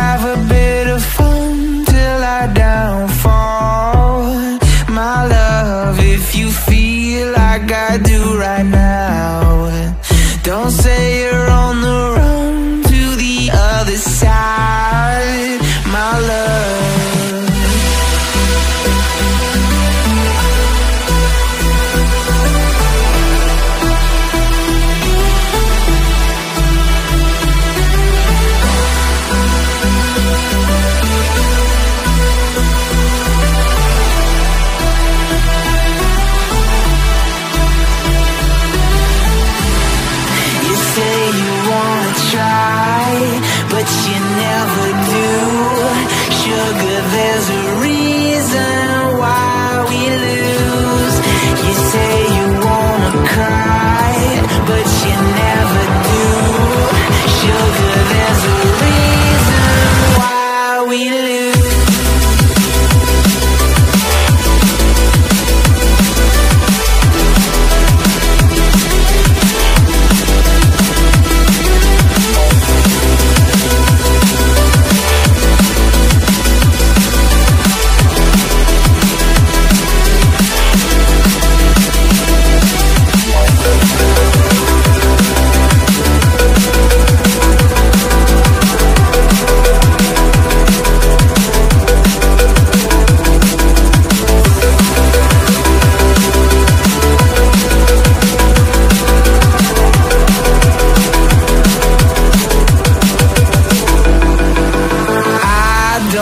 have a bit of fun till I downfall. My love, if you feel do right now Don't say